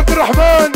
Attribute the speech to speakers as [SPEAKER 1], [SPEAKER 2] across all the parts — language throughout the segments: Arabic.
[SPEAKER 1] عبد الرحمن.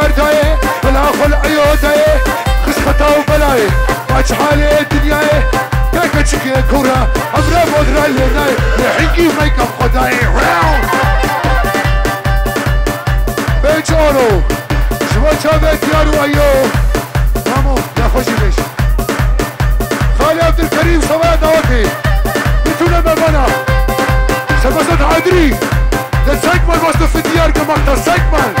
[SPEAKER 1] الدار جاية بالاخو العيودايه خسخته وبلايه باش حالي الدنيايه كيك تشكي كورة عمري بقدر اللي لحقي ميك اب قداي بيج أورو. شوشا بيت يارو أيو. نامو يا خوشي بيش. خالي عبد الكريم صبايا دوتي بتونا بابانا سبسات عدري. ده سيجمال وصل في الديار كمان ده سيجمال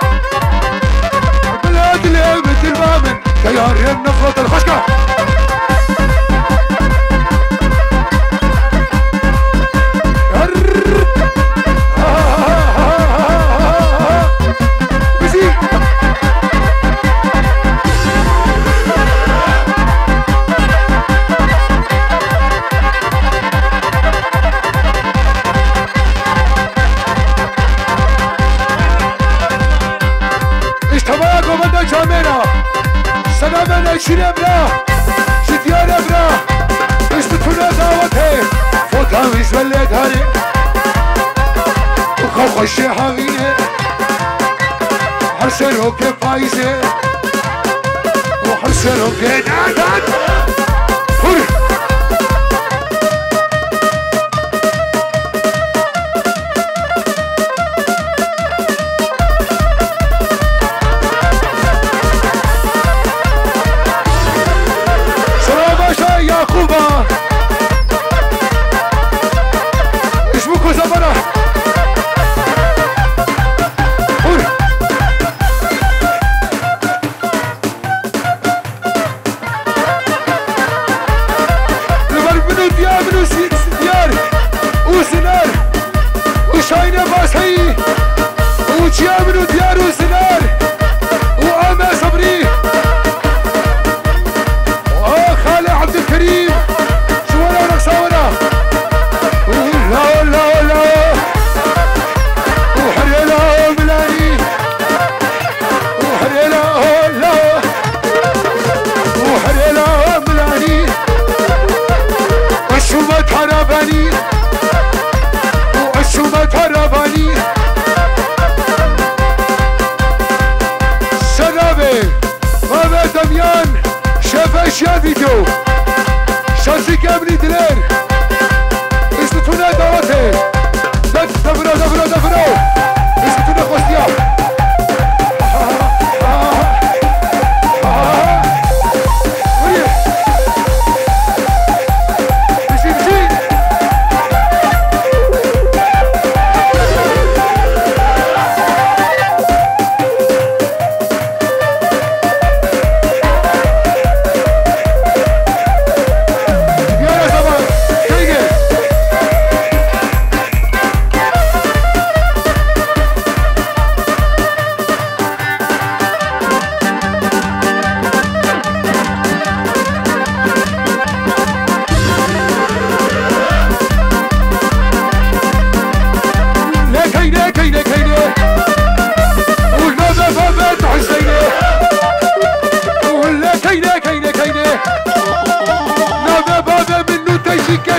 [SPEAKER 1] Bye.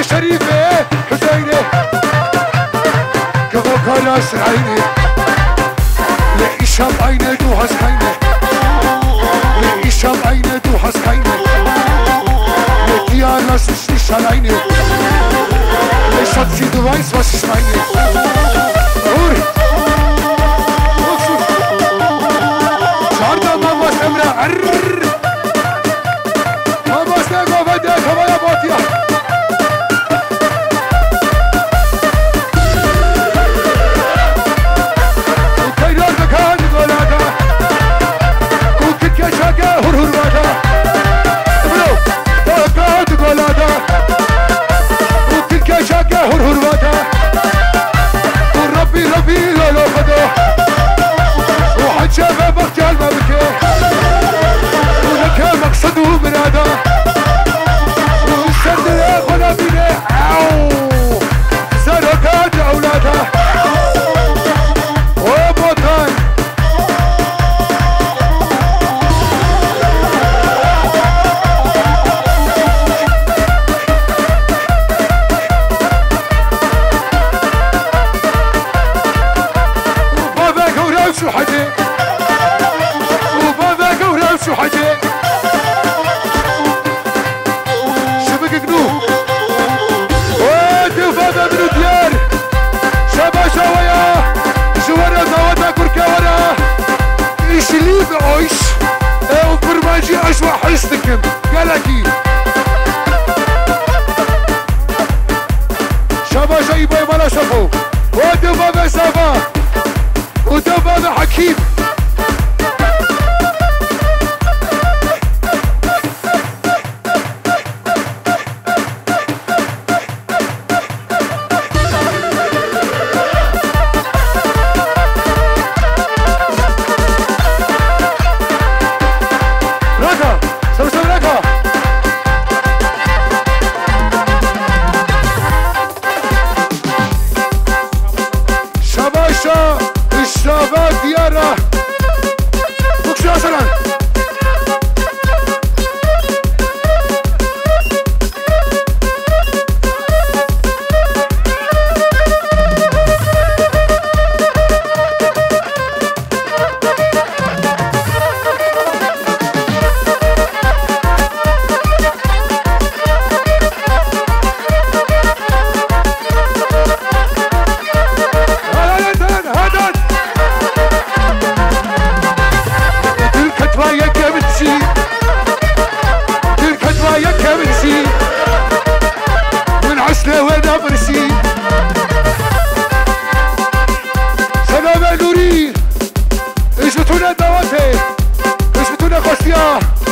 [SPEAKER 1] شریفه حسینه که با کالاش عینه لعیشم عینه دو هست عینه لعیشم عینه دو هست عینه لعیانش نشنیش عینه لعیشم چی دوایس واسه Πήρε τα όντε. Εσύ του.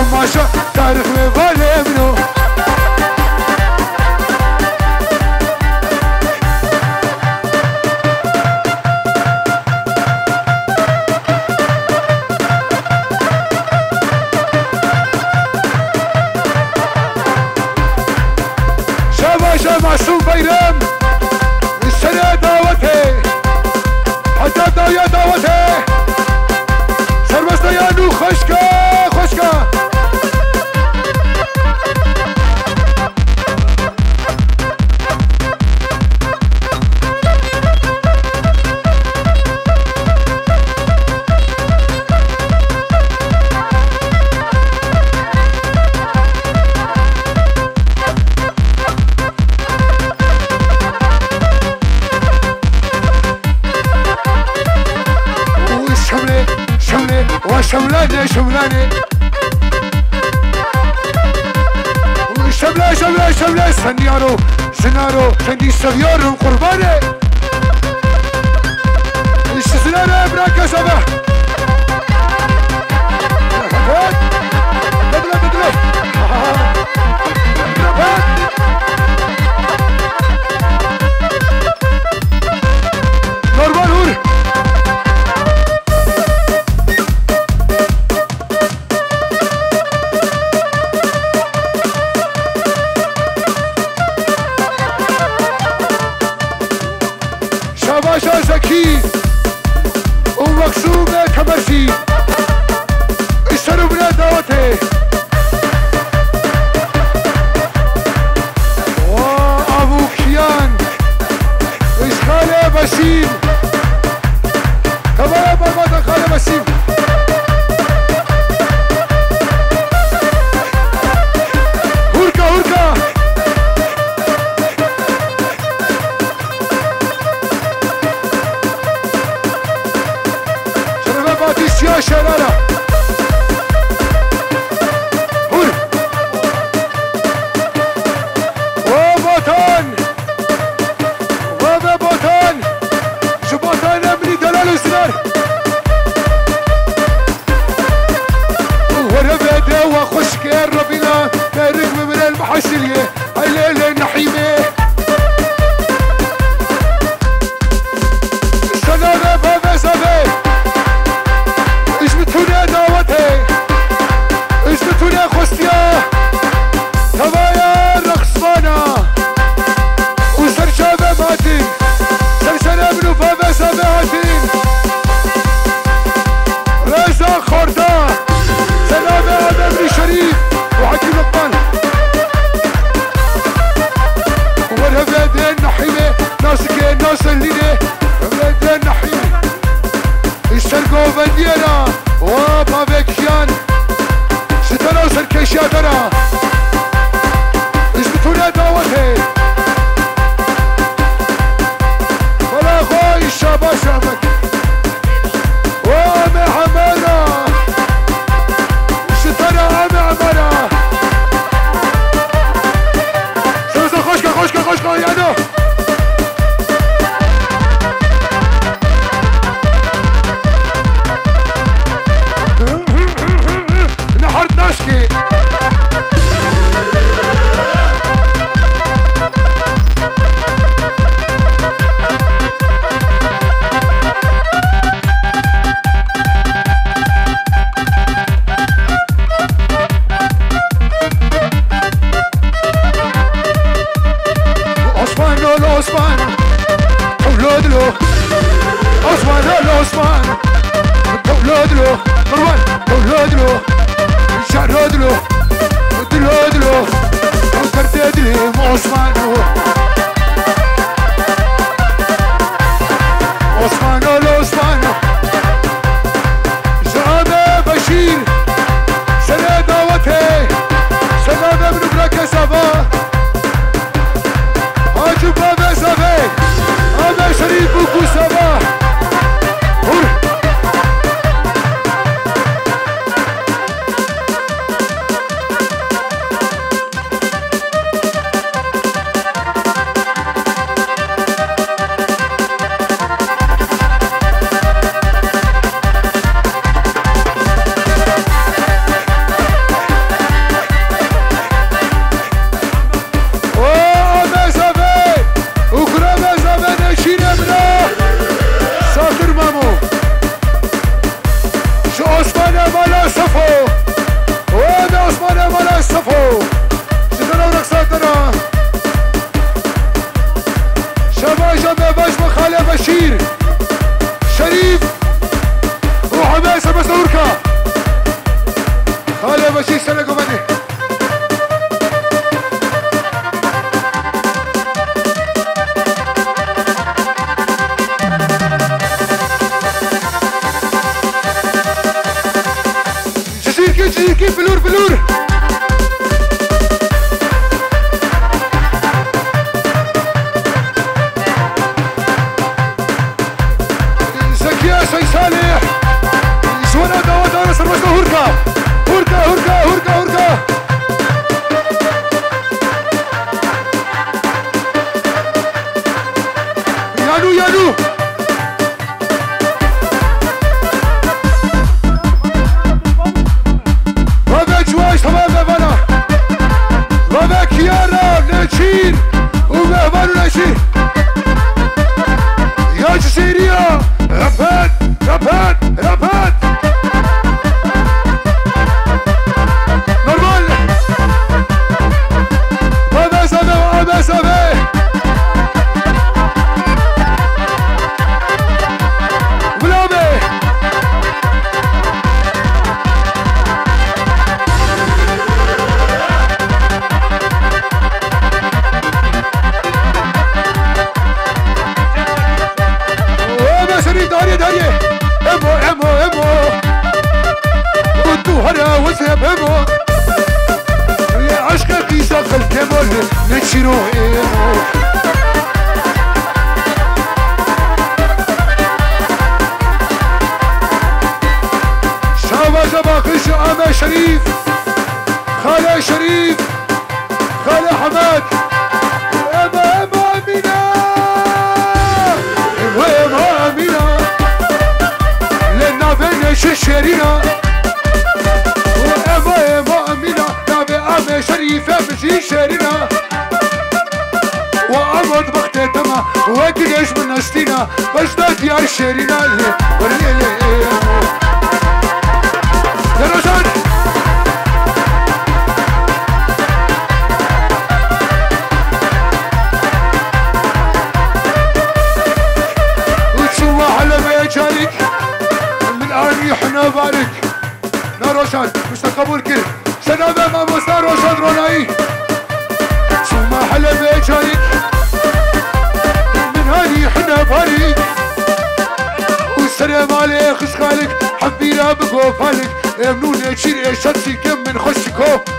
[SPEAKER 1] o majoritário tá levou lembro. Chama, chama, chupa. شبله شبله سنیارو سنارو خنگی سویارو قربانه اشتی سنارو براکه شبه بدله بدله Vai chorando bandiera O, pawekian Czy teraz serkesia dara Is the tuneta water Kristina, u e ti në stina, vazhda të shërin alhe, për një. يشيل يا شمس يجيب بنخش كو